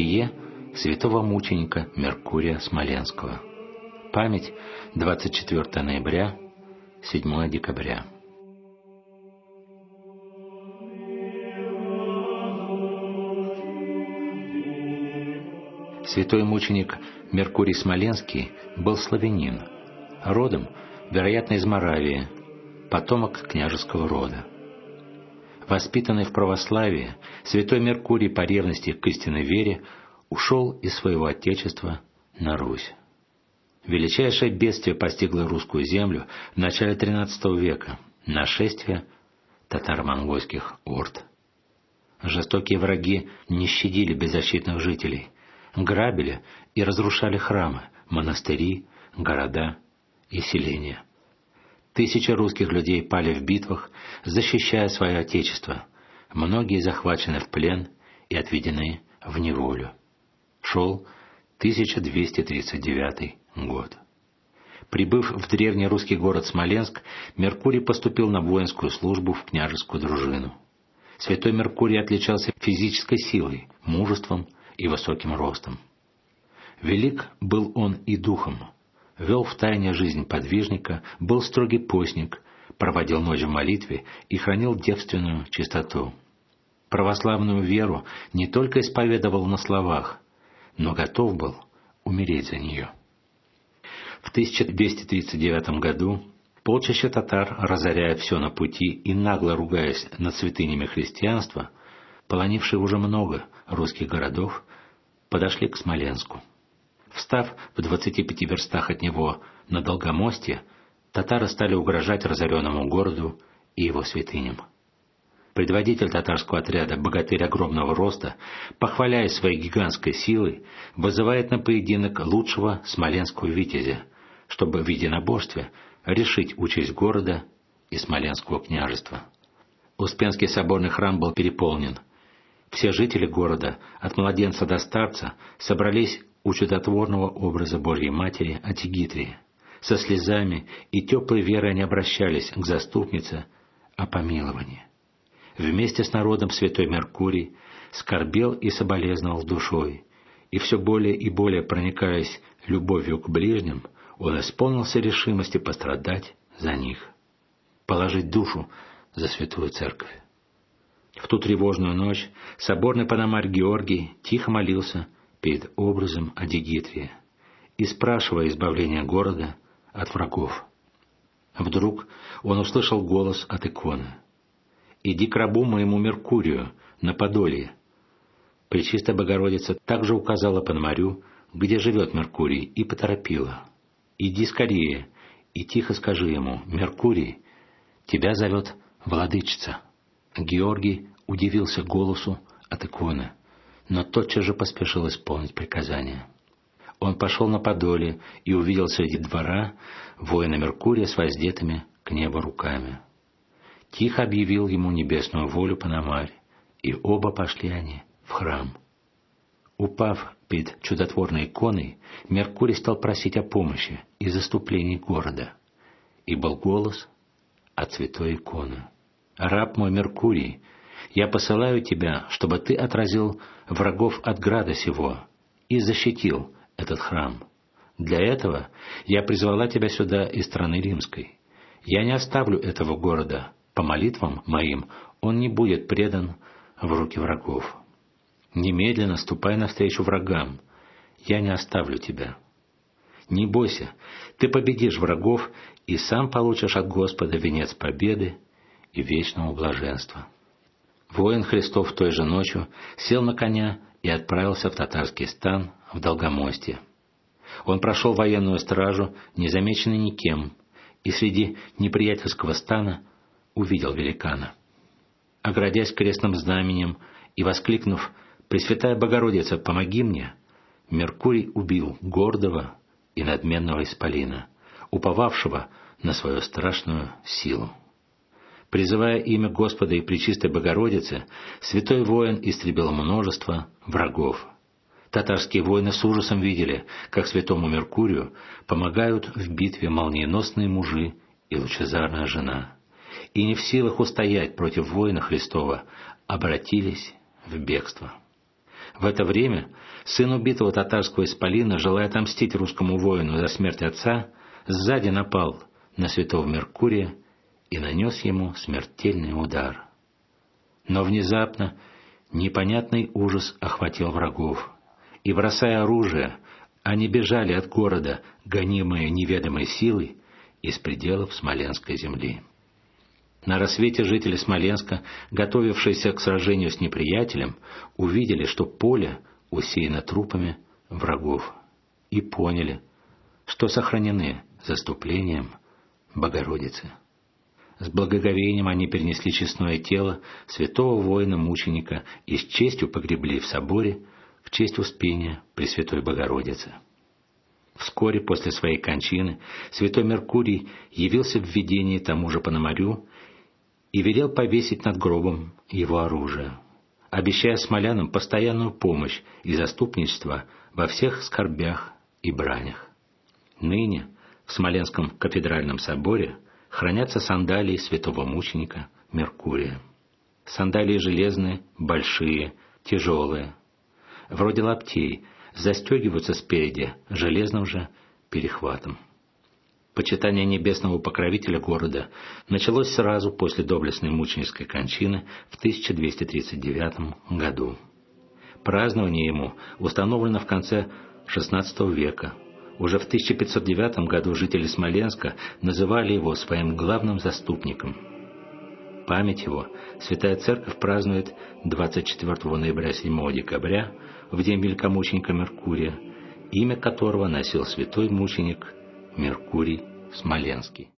Житие святого мученика Меркурия Смоленского. Память 24 ноября, 7 декабря. Святой мученик Меркурий Смоленский был славянин, родом, вероятно, из Моравии, потомок княжеского рода. Воспитанный в православии, святой Меркурий по ревности к истинной вере ушел из своего отечества на Русь. Величайшее бедствие постигло русскую землю в начале XIII века – нашествие татаро-монгольских орд. Жестокие враги не щадили беззащитных жителей, грабили и разрушали храмы, монастыри, города и селения. Тысячи русских людей пали в битвах, защищая свое отечество. Многие захвачены в плен и отведены в неволю. Шел 1239 год. Прибыв в древний русский город Смоленск, Меркурий поступил на воинскую службу в княжескую дружину. Святой Меркурий отличался физической силой, мужеством и высоким ростом. Велик был он и духом, вел в тайне жизнь подвижника, был строгий постник, проводил ночь в молитве и хранил девственную чистоту. Православную веру не только исповедовал на словах, но готов был умереть за нее. В 1239 году полчища татар, разоряя все на пути и нагло ругаясь над святынями христианства, полонившие уже много русских городов, подошли к Смоленску. Встав в 25 верстах от него на Долгомосте, татары стали угрожать разоренному городу и его святыням. Предводитель татарского отряда, богатырь огромного роста, похваляя своей гигантской силой, вызывает на поединок лучшего смоленского витязя, чтобы в единоборстве решить участь города и Смоленского княжества. Успенский соборный храм был переполнен. Все жители города, от младенца до старца, собрались у чудотворного образа Божьей Матери Атигитрии. Со слезами и теплой верой они обращались к заступнице о помиловании. Вместе с народом святой Меркурий скорбел и соболезновал душой, и все более и более проникаясь любовью к ближним, он исполнился решимости пострадать за них, положить душу за святую церковь. В ту тревожную ночь соборный панамарь Георгий тихо молился перед образом Адигитрия и спрашивая избавления города от врагов. Вдруг он услышал голос от иконы. «Иди к рабу моему Меркурию на Подолье». Пречистая Богородица также указала Пономарю, где живет Меркурий, и поторопила. «Иди скорее и тихо скажи ему, Меркурий, тебя зовет владычица». Георгий удивился голосу от иконы но тотчас же поспешил исполнить приказание. Он пошел на Подоле и увидел среди двора воина Меркурия с воздетыми к небу руками. Тихо объявил ему небесную волю Панамарь, и оба пошли они в храм. Упав перед чудотворной иконой, Меркурий стал просить о помощи и заступлении города. И был голос от святой иконы. «Раб мой Меркурий, я посылаю тебя, чтобы ты отразил врагов от града сего и защитил этот храм. Для этого я призвала тебя сюда из страны римской. Я не оставлю этого города. По молитвам моим он не будет предан в руки врагов. Немедленно ступай навстречу врагам. Я не оставлю тебя. Не бойся, ты победишь врагов и сам получишь от Господа венец победы и вечного блаженства. Воин Христов той же ночью сел на коня и отправился в татарский стан в Долгомостье. Он прошел военную стражу, незамеченный никем, и среди неприятельского стана увидел великана. Оградясь крестным знаменем и воскликнув «Пресвятая Богородица, помоги мне!», Меркурий убил гордого и надменного исполина, уповавшего на свою страшную силу. Призывая имя Господа и Пречистой Богородицы, святой воин истребил множество врагов. Татарские воины с ужасом видели, как святому Меркурию помогают в битве молниеносные мужи и лучезарная жена. И не в силах устоять против воина Христова, обратились в бегство. В это время сын убитого татарского исполина, желая отомстить русскому воину за смерть отца, сзади напал на святого Меркурия и нанес ему смертельный удар. Но внезапно непонятный ужас охватил врагов, и, бросая оружие, они бежали от города, гонимые неведомой силой, из пределов Смоленской земли. На рассвете жители Смоленска, готовившиеся к сражению с неприятелем, увидели, что поле усеяно трупами врагов, и поняли, что сохранены заступлением Богородицы. С благоговением они перенесли честное тело святого воина-мученика и с честью погребли в соборе в честь Успения Пресвятой Богородицы. Вскоре после своей кончины святой Меркурий явился в видении тому же Пономарю и велел повесить над гробом его оружие, обещая смолянам постоянную помощь и заступничество во всех скорбях и бранях. Ныне в Смоленском кафедральном соборе хранятся сандалии святого мученика Меркурия. Сандалии железные, большие, тяжелые, вроде лаптей, застегиваются спереди железным же перехватом. Почитание небесного покровителя города началось сразу после доблестной мученической кончины в 1239 году. Празднование ему установлено в конце XVI века. Уже в 1509 году жители Смоленска называли его своим главным заступником. Память его Святая Церковь празднует 24 ноября 7 декабря в день великомученика Меркурия, имя которого носил святой мученик Меркурий Смоленский.